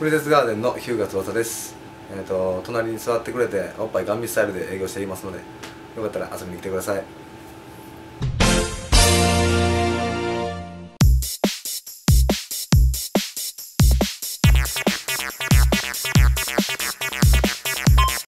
プリンセスガーデンの日向翼です、えーと、隣に座ってくれておっぱいガン見スタイルで営業していますのでよかったら遊びに来てください。